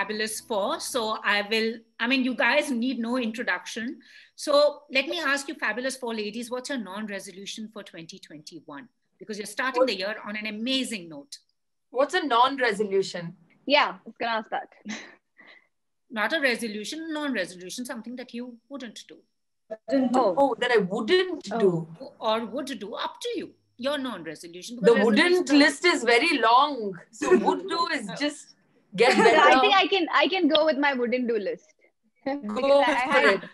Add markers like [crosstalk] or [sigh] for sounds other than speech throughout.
Fabulous Four. So I will, I mean, you guys need no introduction. So let me ask you, Fabulous Four ladies, what's your non resolution for 2021? Because you're starting the year on an amazing note. What's a non resolution? Yeah, I was going to ask that. [laughs] Not a resolution, non resolution, something that you wouldn't do. Oh, oh that I wouldn't oh. do. Or would do, up to you your non-resolution. The wouldn't list is very long. So would do is [laughs] uh, just get better. I think I can I can go with my wouldn't do list. [laughs] go I, I had,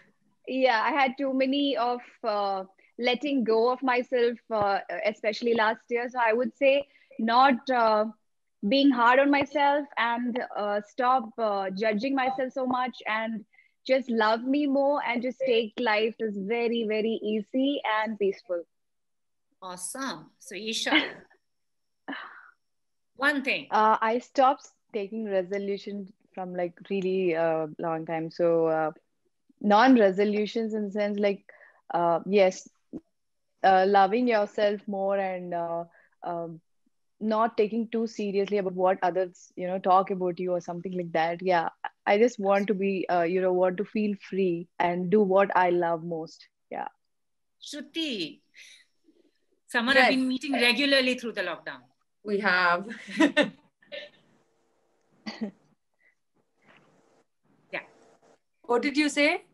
Yeah, I had too many of uh, letting go of myself, uh, especially last year. So I would say not uh, being hard on myself and uh, stop uh, judging myself so much and just love me more and just take life as very very easy and peaceful Awesome. So Eesha, [laughs] one thing. Uh, I stopped taking resolution from like really uh, long time. So uh, non-resolutions in the sense like uh, yes, uh, loving yourself more and uh, um, not taking too seriously about what others you know talk about you or something like that. Yeah, I just want to be uh, you know want to feel free and do what I love most. Yeah. Shruti, Someone yes. have been meeting regularly through the lockdown. We have. [laughs] What did you say?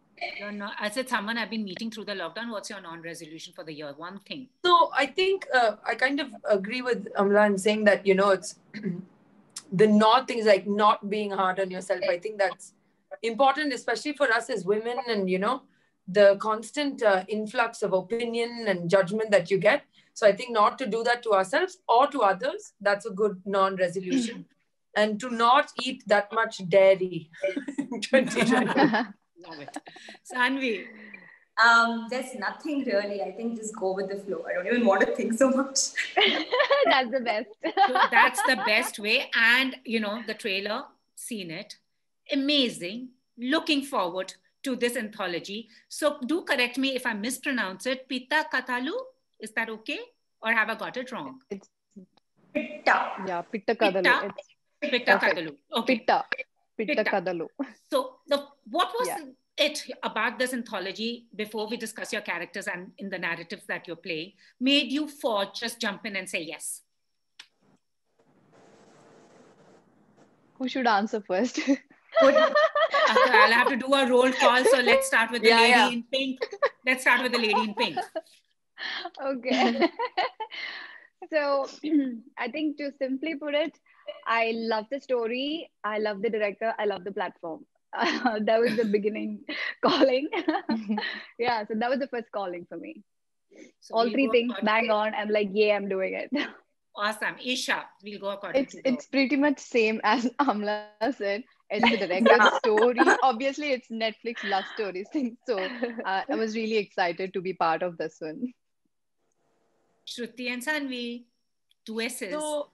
No, I said someone I've been meeting through the lockdown. What's your non-resolution for the year? One thing. So I think uh, I kind of agree with Amla in saying that you know it's [clears throat] the not things like not being hard on yourself. I think that's important, especially for us as women, and you know the constant uh, influx of opinion and judgment that you get. So I think not to do that to ourselves or to others, that's a good non resolution. [clears throat] and to not eat that much dairy [laughs] Love it. Saanve. Um, there's nothing really. I think just go with the flow. I don't even want to think so much. [laughs] that's the best. so that's the best way. And you know, the trailer, seen it. Amazing. Looking forward to this anthology. So do correct me if I mispronounce it. Pita Katalu? Is that okay? Or have I got it wrong? It's Pitta. Yeah, Pitta Kadalu. Pitta, Pitta Kadalu. Okay. Pitta. Pitta, Kadalu. So the what was yeah. it about this anthology before we discuss your characters and in the narratives that you're playing made you for just jump in and say yes? Who should answer first? I'll have to do a roll call. So let's start with the yeah, lady yeah. in pink. Let's start with the lady in pink okay. [laughs] so [clears throat] I think to simply put it, I love the story. I love the director. I love the platform. Uh, [laughs] that was the beginning [laughs] calling. [laughs] yeah, so that was the first calling for me. So All three things bang on. I'm like, yeah, I'm doing it. Awesome. Eesha, we'll go according it's, to It's pretty much same as Amla said. It's the director's story. Obviously, it's Netflix love stories thing. So uh, I was really excited to be part of this one. Shruti and Saanve, two S's. So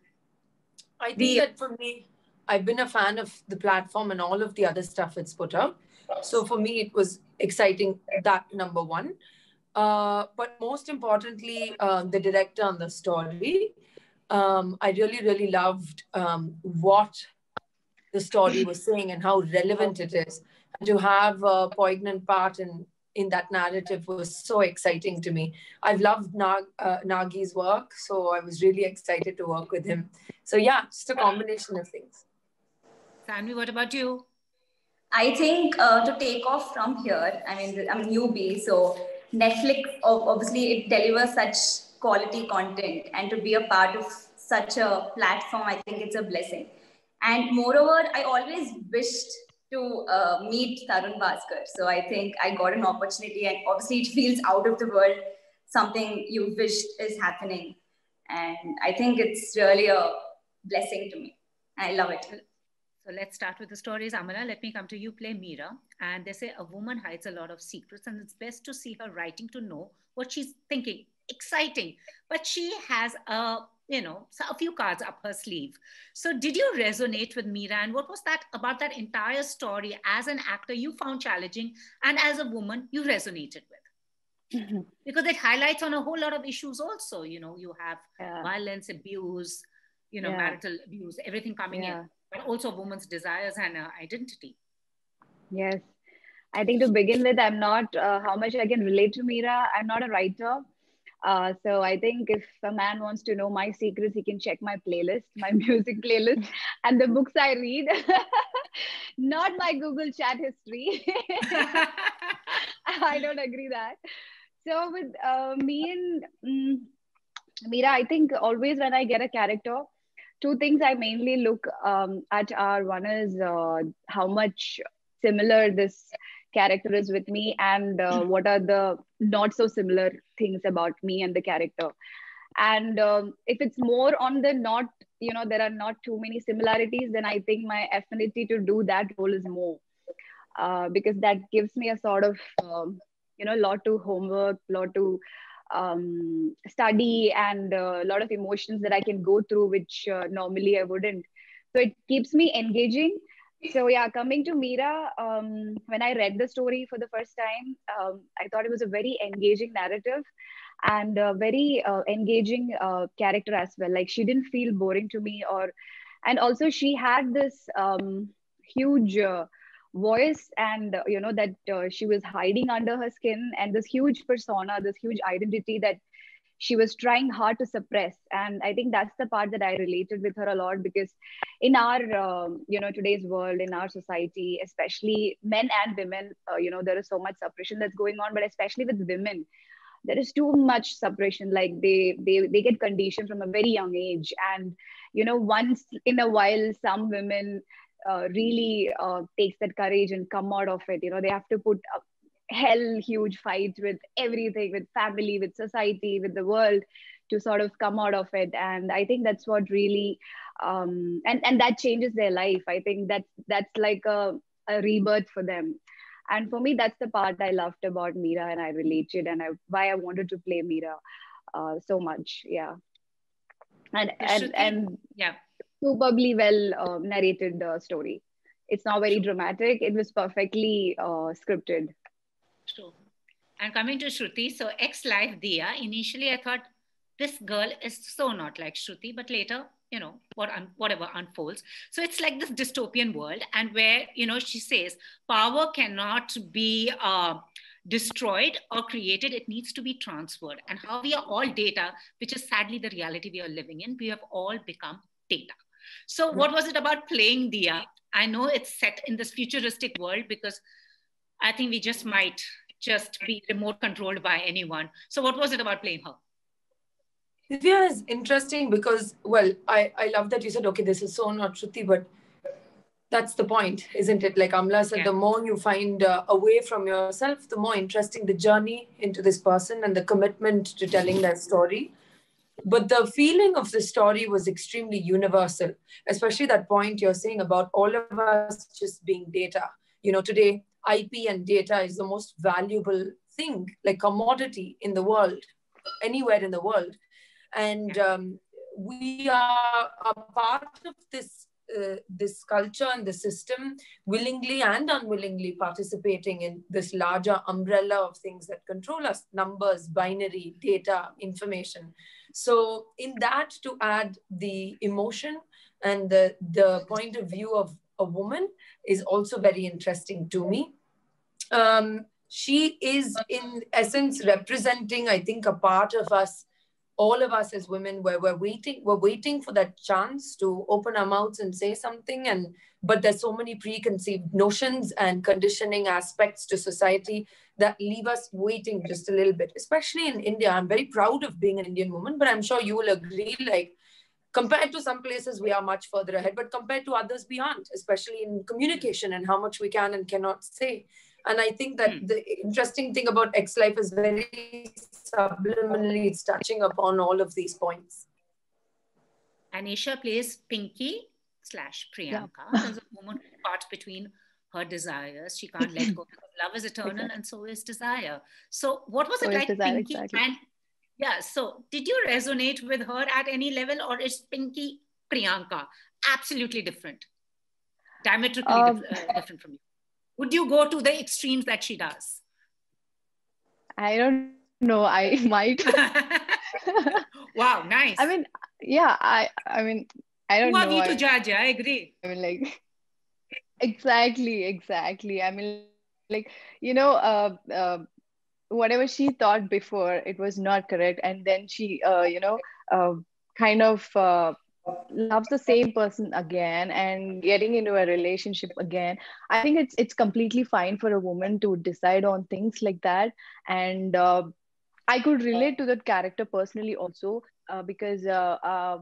I think the, that for me, I've been a fan of the platform and all of the other stuff it's put out. So for me, it was exciting that number one. Uh, but most importantly, uh, the director and the story. Um, I really, really loved um, what the story was saying and how relevant it is. And to have a poignant part in in that narrative was so exciting to me. I've loved Nag, uh, Nagi's work, so I was really excited to work with him. So yeah, just a combination of things. Saanve, what about you? I think uh, to take off from here, I mean, I'm a newbie, so Netflix obviously it delivers such quality content, and to be a part of such a platform, I think it's a blessing. And moreover, I always wished to uh, meet Tharun Bhascker. So I think I got an opportunity, and obviously it feels out of the world, something you wished is happening. And I think it's really a blessing to me. I love it. So let's start with the stories. Amala, let me come to you. Play Meera. And they say a woman hides a lot of secrets, and it's best to see her writing to know what she's thinking. Exciting. But she has a you know, a few cards up her sleeve. So, did you resonate with Meera? And what was that about that entire story as an actor you found challenging, and as a woman you resonated with? Mm-hmm. Because it highlights on a whole lot of issues. Also, you know, you have yeah. violence, abuse, you know, yeah. marital abuse, everything coming yeah. in. but also women's desires and uh, identity. Yes. I think to begin with, I'm not uh, how much I can relate to Meera. I'm not a writer. Uh, so I think if a man wants to know my secrets, he can check my playlist, my [laughs] music playlist, and the books I read, [laughs] not my Google chat history. [laughs] I don't agree that. So with uh, me and um, Meera, I think always when I get a character, two things I mainly look um, at are one is uh, how much similar this character is with me and uh, what are the not so similar things about me and the character. And um, if it's more on the not you know there are not too many similarities then i think my affinity to do that role is more. Uh, because that gives me a sort of um, you know a lot to homework lot to um, study and a lot of emotions that i can go through which uh, normally i wouldn't. So it keeps me engaging so yeah coming to Meera, um, when i read the story for the first time um, i thought it was a very engaging narrative and a very uh, engaging uh, character as well. Like she didn't feel boring to me or and also she had this um, huge uh, voice and you know that uh, she was hiding under her skin and this huge persona this huge identity that she was trying hard to suppress. And i think that's the part that i related with her a lot because in our um, you know today's world in our society especially men and women uh, you know there is so much suppression that's going on but especially with women there is too much suppression. Like they they they get conditioned from a very young age. And you know once in a while some women uh, really uh, takes that courage and come out of it. You know they have to put up hell huge fights with everything with family with society with the world to sort of come out of it. And i think that's what really um, and and that changes their life. I think that's that's like a, a rebirth for them. And for me that's the part i loved about meera and i related and I, why i wanted to play meera uh, so much. Yeah. And and, and yeah. superbly well uh, narrated uh, story. It's not very dramatic. It was perfectly uh, scripted True. And coming to Shruti, so ex life Diya, initially I thought this girl is so not like Shruti, but later, you know, what un- whatever unfolds. So it's like this dystopian world, and where you know she says power cannot be uh, destroyed or created; it needs to be transferred. And how we are all data, which is sadly the reality we are living in. We have all become data. So, what was it about playing Diya? I know it's set in this futuristic world because I think we just might just be remote controlled by anyone. So, what was it about playing her? Divya is interesting because, well, I, I love that you said, okay, this is so not Shruti, but that's the point, isn't it? Like Amla said, yeah. the more you find uh, away from yourself, the more interesting the journey into this person and the commitment to telling their story. But the feeling of the story was extremely universal, especially that point you're saying about all of us just being data. You know, today IP and data is the most valuable thing, like commodity in the world, anywhere in the world. And um, we are a part of this uh, this culture and the system willingly and unwillingly participating in this larger umbrella of things that control us numbers binary data information. So in that to add the emotion and the the point of view of a woman is also very interesting to me um, she is in essence representing, I think, a part of us, all of us as women, where we're waiting, we're waiting for that chance to open our mouths and say something. And but there's so many preconceived notions and conditioning aspects to society that leave us waiting just a little bit, especially in India. I'm very proud of being an Indian woman, but I'm sure you will agree, like compared to some places we are much further ahead but compared to others we aren't especially in communication and how much we can and cannot say and I think that mm. the interesting thing about xLife is very subliminally it's touching upon all of these points. Anisha plays Pinky slash Priyanka. Yeah. There's a woman part between her desires. She can't let go because love is eternal exactly. and so is desire. So what was it like desire, Pinky? Exactly. And yeah, so did you resonate with her at any level or is Pinky Priyanka absolutely different? Diametrically um, uh, different from you? Would you go to the extremes that she does i don't know i [laughs] might [laughs] wow nice i mean yeah i i mean I don't Who are know. we I, to judge? I agree. I mean, like, [laughs] exactly, exactly. I mean, like, you know, uh, uh, whatever she thought before, it was not correct. And then she, uh, you know, uh, kind of uh, loves the same person again and getting into a relationship again. I think it's it's completely fine for a woman to decide on things like that. And uh, I could relate to that character personally also uh, because uh, uh,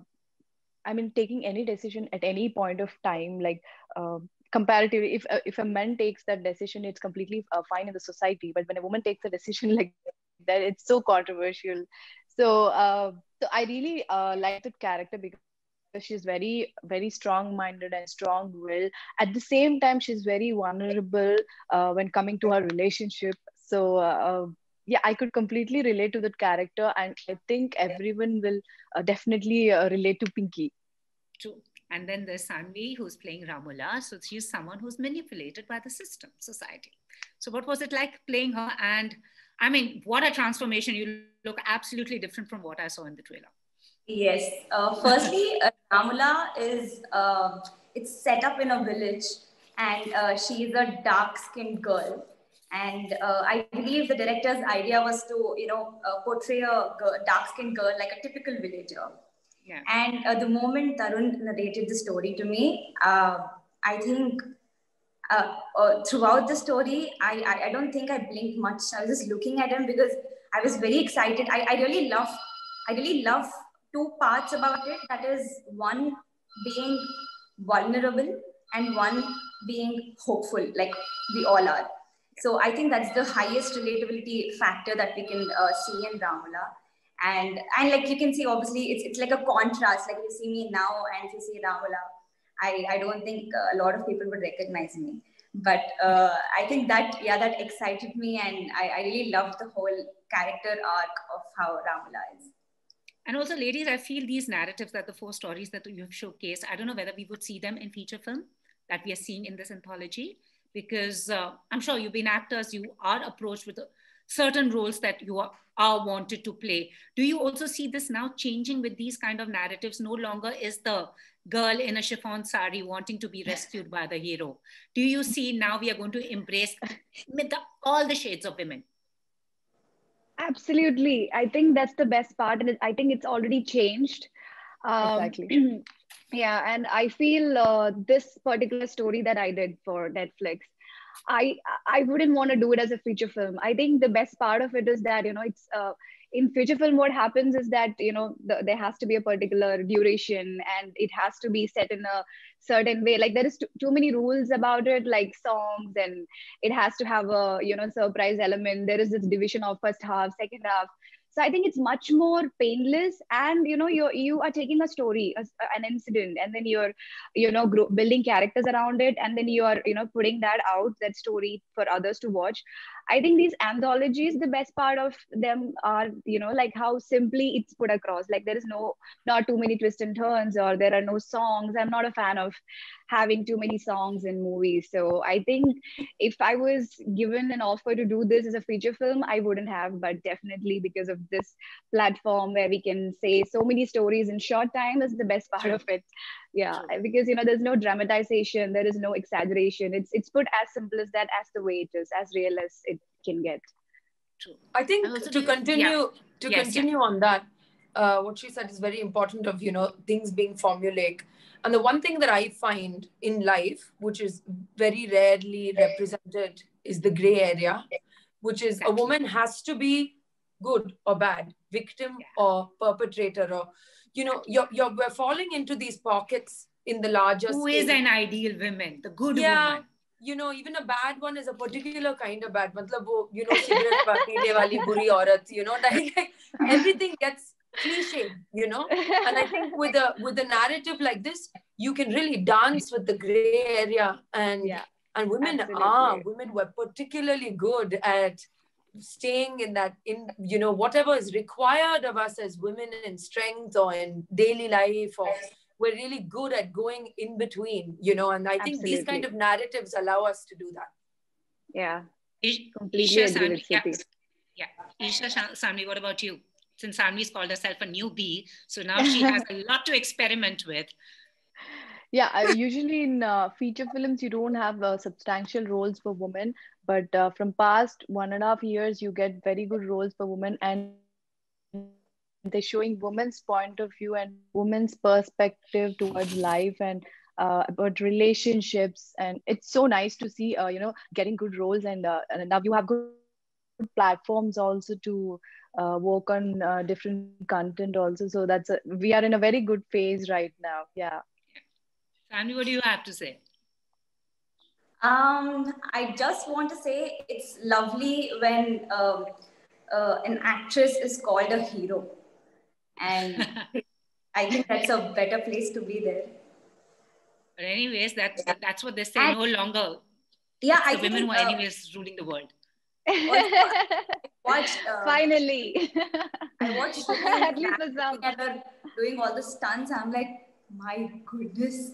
I mean, taking any decision at any point of time, like uh, comparatively, if uh, if a man takes that decision, it's completely fine in the society. But when a woman takes a decision [laughs] like that, it's so controversial. So, so I really uh, like that character because she's very very strong minded and strong willed at the same time she's very vulnerable uh, when coming to her relationship so uh, yeah i could completely relate to that character and i think everyone will uh, definitely uh, relate to pinky True. And then there's Saanve who's playing Ramula. So she's someone who's manipulated by the system, society. So what was it like playing her? And I mean, what a transformation. You look absolutely different from what I saw in the trailer. Yes. Uh, firstly, [laughs] uh, Ramula is uh, it's set up in a village, and uh, she is a dark-skinned girl. And uh, I believe the director's idea was to, you know, uh, portray a girl, dark-skinned girl like a typical villager. Yeah. And uh, the moment Tharun narrated the story to me, uh, I think uh, uh, throughout the story, I, I, I don't think I blinked much. I was just looking at him because I was very excited. I, I really love I really love two parts about it. That is one being vulnerable and one being hopeful, like we all are. So I think that's the highest relatability factor that we can uh, see in Ramula and and like you can see obviously it's, it's like a contrast like you see me now and if you see Ramula I, I don't think a lot of people would recognize me but uh, I think that yeah that excited me and I, I really loved the whole character arc of how Ramula is and also ladies I feel these narratives that the four stories that you've showcased I don't know whether we would see them in feature film that we are seeing in this anthology because uh, I'm sure you've been actors you are approached with certain roles that you are, are wanted to play. Do you also see this now changing with these kind of narratives? No longer is the girl in a chiffon sari wanting to be rescued by the hero. Do you see now we are going to embrace all the shades of women? Absolutely. I think that's the best part. And I think it's already changed. Um, exactly. [clears throat] yeah. And I feel uh, this particular story that I did for Netflix, I I wouldn't want to do it as a feature film. I think the best part of it is that you know it's uh, in feature film. What happens is that you know the, there has to be a particular duration and it has to be set in a certain way. Like there is too, too many rules about it, like songs, and it has to have a you know surprise element. There is this division of first half, second half so i think it's much more painless and you know you you are taking a story a, an incident and then you're you know grow, building characters around it and then you are you know putting that out that story for others to watch i think these anthologies the best part of them are you know like how simply it's put across. Like there is no not too many twists and turns or there are no songs. I'm not a fan of having too many songs in movies. So i think if i was given an offer to do this as a feature film i wouldn't have but definitely because of this platform where we can say so many stories in short time is the best part of it yeah because you know there's no dramatization there is no exaggeration it's it's put as simple as that as the way it is as real as it can get True. i think to continue yeah. to yes, continue yeah. on that uh, what she said is very important of you know things being formulaic and the one thing that i find in life which is very rarely represented is the gray area which is exactly. a woman has to be good or bad victim yeah. or perpetrator or you know you're, you're we're falling into these pockets in the larger Who is an ideal woman the good yeah. woman you know, even a bad one is a particular kind of bad. Matlab, wo, you know, cigarette wali buri aurat, you know, like, [laughs] everything gets cliche, you know. And I think with a with a narrative like this, you can really dance with the gray area. And yeah, and women absolutely. are women were particularly good at staying in that in you know whatever is required of us as women in strength or in daily life or we're really good at going in between, you know, and I think these kind of narratives allow us to do that. Yeah. Ish- Completely Eesha agree yeah. yeah. Eesha Saanve, what about you? Since Saanve's called herself a newbie, so now she has a lot to experiment with. [laughs] yeah uh, usually in uh, feature films you don't have uh, substantial roles for women but uh, from past one and a half years you get very good roles for women and they're showing women's point of view and women's perspective towards life and uh, about relationships. And it's so nice to see uh, you know getting good roles and, uh, and now you have good platforms also to uh, work on uh, different content also. So that's a, we are in a very good phase right now. Yeah. Saanve, what do you have to say um, I just want to say it's lovely when um, uh, an actress is called a hero. And [laughs] I think that's a better place to be there. But anyways, that's yeah. that's what they say. And, no longer. Yeah, I the women think, who are uh, anyways ruling the world. [laughs] watched, uh, Finally, [laughs] I watched at least together doing all the stunts. I'm like, my goodness.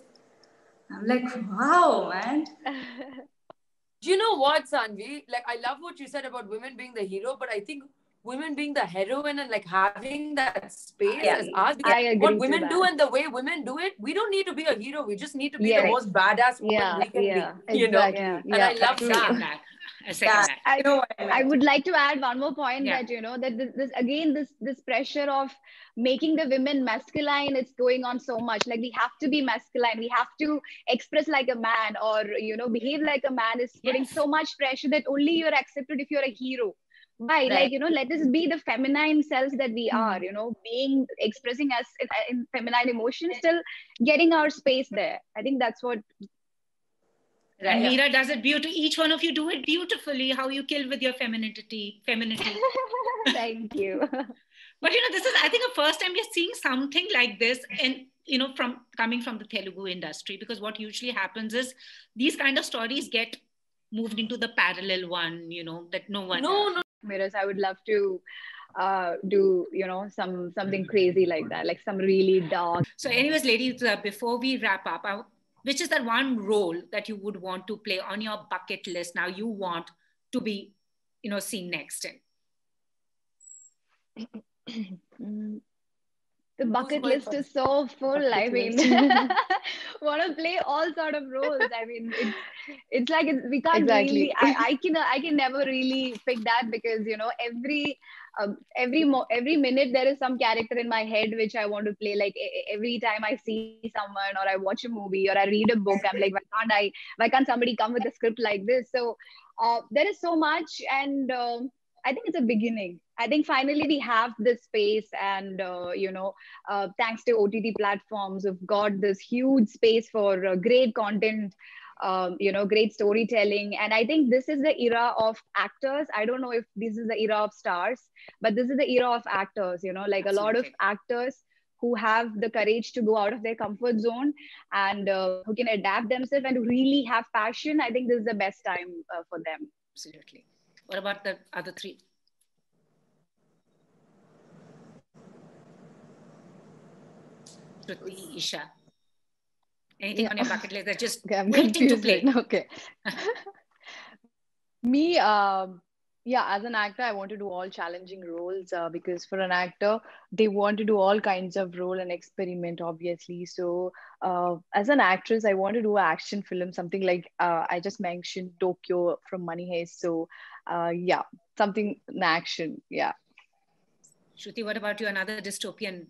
I'm like, wow, man. [laughs] Do you know what, Saanve? Like, I love what you said about women being the hero, but I think women being the heroine and like having that space yeah, as us. what women do and the way women do it, we don't need to be a hero. We just need to be yeah. the most badass woman yeah, we can yeah, be. You exactly. know, and I love that. I yeah, I, know I, I, would like to add one more point yeah. that you know that this, this again this this pressure of making the women masculine it's going on so much like we have to be masculine we have to express like a man or you know behave like a man is putting yes. so much pressure that only you're accepted if you're a hero why right. like you know let us be the feminine selves that we are mm-hmm. you know being expressing us in, in feminine emotions still getting our space there i think that's what Right. And Meera does it beautifully. Each one of you do it beautifully. How you kill with your femininity, femininity. [laughs] Thank you. but you know, this is I think the first time we're seeing something like this, and you know, from coming from the Telugu industry, because what usually happens is these kind of stories get moved into the parallel one. You know, that no one. No, no. Whereas I would love to uh, do you know some something crazy like that, like some really dark. So, anyways, ladies, uh, before we wrap up, I which is that one role that you would want to play on your bucket list now you want to be you know seen next in [clears throat] mm, the bucket list is so full i mean [laughs] [laughs] want to play all sort of roles i mean it's it's like it's, we can't exactly. really I, I [laughs] can i can never really pick that because you know every um, every mo- every minute there is some character in my head which I want to play. Like every time I see someone or I watch a movie or I read a book, I'm like, why can't I? Why can't somebody come with a script like this? So uh, there is so much, and uh, I think it's a beginning. I think finally we have this space, and uh, you know, uh, thanks to OTT platforms, we've got this huge space for uh, great content um, you know great storytelling. And i think this is the era of actors. I don't know if this is the era of stars but this is the era of actors you know like Absolutely. a lot of actors who have the courage to go out of their comfort zone and uh, who can adapt themselves and really have passion. I think this is the best time uh, for them. Absolutely. What about the other three Shruti, Eesha anything yeah. on your bucket list that just [laughs] okay, I'm waiting to play? [laughs] Okay. [laughs] Me, um, yeah, as an actor, I want to do all challenging roles uh, because for an actor, they want to do all kinds of role and experiment, obviously. So, uh, as an actress, I want to do action film, something like uh, I just mentioned Tokyo from Money Heist. So, uh, yeah, something in action. Yeah. Shruti, what about you? Another dystopian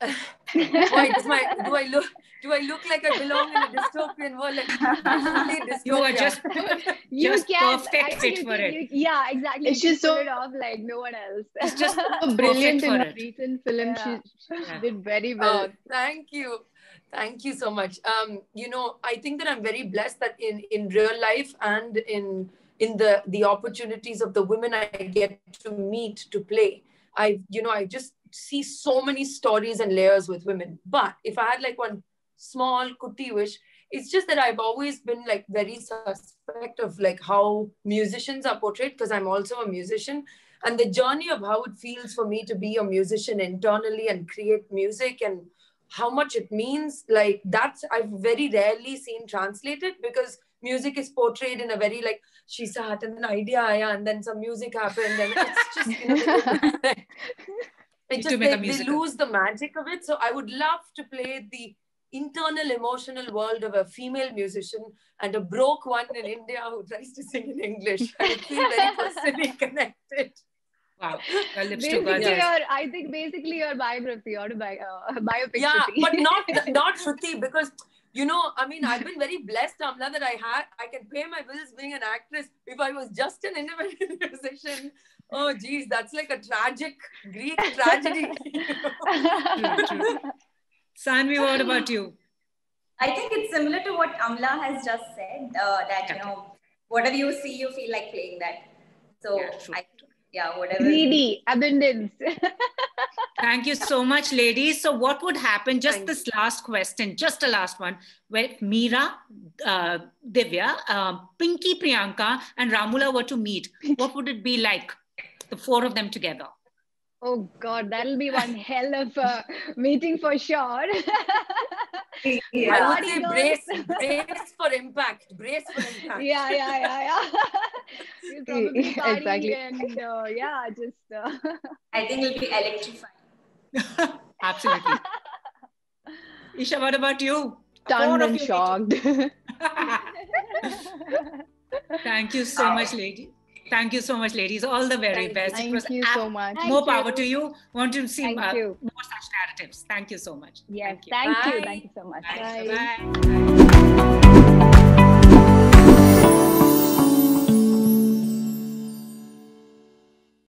why does my do I look do I look like I belong in a dystopian world? Like, [laughs] dystopia. You are just you just can, perfect fit for it. You, yeah, exactly. It's just so it off like no one else. It's just [laughs] brilliant in her recent film. Yeah. She, she yeah. did very well. Oh, thank you. Thank you so much. Um, you know, I think that I'm very blessed that in in real life and in in the the opportunities of the women I get to meet to play. I, you know, I just see so many stories and layers with women. But if I had like one small kuti wish, it's just that I've always been like very suspect of like how musicians are portrayed because I'm also a musician. And the journey of how it feels for me to be a musician internally and create music and how much it means, like that's I've very rarely seen translated because music is portrayed in a very like she sat and an idea and then some music happened and it's just [laughs] you know, [laughs] it just they, they lose the magic of it. So I would love to play the internal emotional world of a female musician and a broke one in India who tries to sing in English. I feel very personally [laughs] connected. Wow. Well, basically, your, I think basically your biography or bi- uh, biopic. Yeah, but not [laughs] not Shruti because you know, I mean, I've been very blessed, Amla, that I had I can pay my bills being an actress. If I was just an independent [laughs] musician, oh geez, that's like a tragic Greek [laughs] tragedy. True, true. Saanve, what about you? I think it's similar to what Amla has just said. Uh, that you know, whatever you see, you feel like playing that. So Yeah. I, yeah, whatever. Greedy, abundance. [laughs] Thank you so much, ladies. So, what would happen? Just Thank this last question, just a last one. Where Meera, uh, Divya, uh, Pinky, Priyanka, and Ramula were to meet, [laughs] what would it be like? The four of them together. Oh God, that'll be one [laughs] hell of a meeting for sure. [laughs] I Yeah. would say brace, brace for impact. Brace for impact. yeah, yeah, yeah, yeah. We'll probably Yeah, exactly. and uh, yeah, just uh, I think it'll be electrifying. Absolutely. [laughs] Eesha, what about you? Stunned and shocked. [laughs] Thank you so much, ladies. Thank you so much, ladies. All the very Thank best. Thank you so much. Thank more you. power to you. Want to see Thank uh, you. more such narratives. Thank you so much. yes, Thank you. thank you, thank you so much. Bye. Bye. Bye.